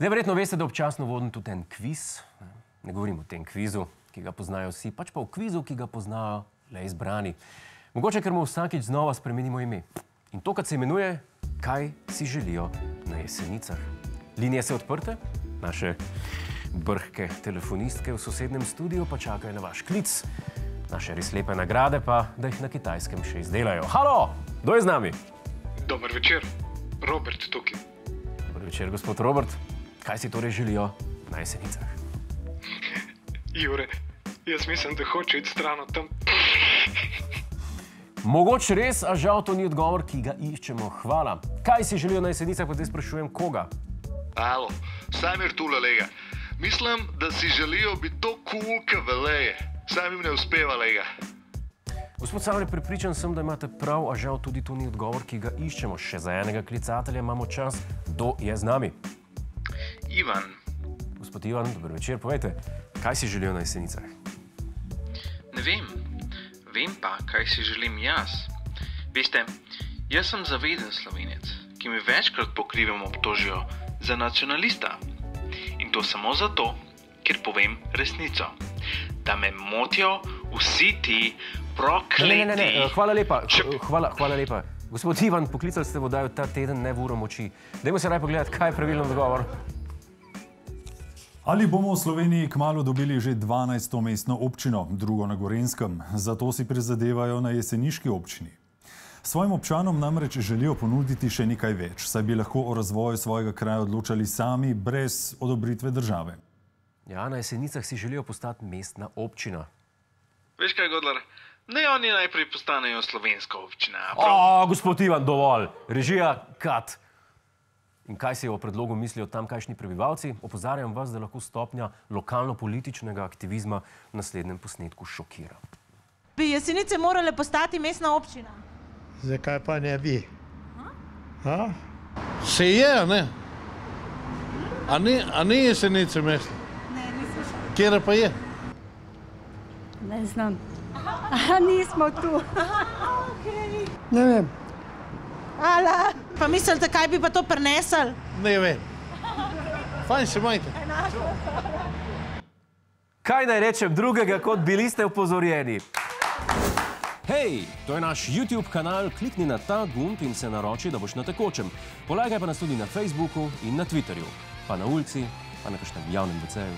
Zdaj, verjetno veste, da občasno vodim tudi en kviz. Ne govorim o tem kvizu, ki ga poznajo vsi, pač pa o kvizu, ki ga poznajo le izbrani. Mogoče, ker mu vsakič znova spremenimo ime. In to, kar se imenuje, kaj si želijo na jesenicah. Linije so odprte, naše brhke telefonistke v sosednjem studiu pa čakajo na vaš klic. Naše res lepe nagrade pa, da jih na kitajskem še izdelajo. Halo, kdo je z nami? Dober večer, Robert tukaj. Dober večer, gospod Robert. Kaj si torej želijo na jesenicah? Jure, jaz mislim, da hoče iti stran od tam. Mogoče res, a žal to ni odgovor, ki ga iščemo. Hvala. Kaj si želijo na jesenicah, pa zdaj sprašujem koga? Alo, Samir tule lega. Mislim, da si želijo biti to kul, cool, veleje. Sam jim ne uspeva lega. Gospod Savre, pripričan sem, da imate prav, a žal tudi to ni odgovor, ki ga iščemo. Še za enega klicatelja imamo čas, kdo je z nami. Ivan, Gospod Ivan, dober večer, povejte, kaj si želijo na jesenicah? ne vem, vem pa, kaj si želim jaz. Veste, jaz sem zaveden slovenec, ki mi večkrat pokrivamo obtožijo za nacionalista. In to samo zato, ker povem resnico. Da me motijo vsi ti prokleti. Ne, ne, ne, ne, eh, hvala lepa. Če- H- Hvala, hvala lepa. Gospod Ivan, poklicali ste vodajo ta teden, ne v uro moči. Dajmo se raj pogledati, kaj je pravilno odgovor. Ali bomo v Sloveniji kmalo dobili že 12. mestno občino, drugo na Gorenskem? Zato si prizadevajo na jeseniški občini. Svojim občanom namreč želijo ponuditi še nekaj več, saj bi lahko o razvoju svojega kraja odločali sami, brez odobritve države. Ja, na jesenicah si želijo postati mestna občina. Veš kaj, Godler? Ne oni najprej postanejo slovenska občina. a prav? O, gospod Ivan, dovolj, režija, kat. In kaj si o predlogu mislijo tamkajšnji prebivalci? Opozarjam vas, da lahko stopnja lokalno-političnega aktivizma v naslednjem posnetku šokira. Bi jesenice morale postati mestna občina? Zakaj pa ne bi? A? Se je, a ne? A ni, a ni jesenice mestne? Ne, nisem šla. Kjer pa je? Ne znam. Aha, nismo tu. Okay. Ne vem. Ala. Pa mislite, kaj bi pa to prenesel? Ne vem. Fajn se majte. Kaj naj rečem drugega, kot bili ste upozorjeni? Hej, to je naš YouTube kanal, klikni na ta gumb in se naroči, da boš na tekočem. Polagaj pa nas tudi na Facebooku in na Twitterju, pa na ulici, pa na kakšnem javnem BC-ju.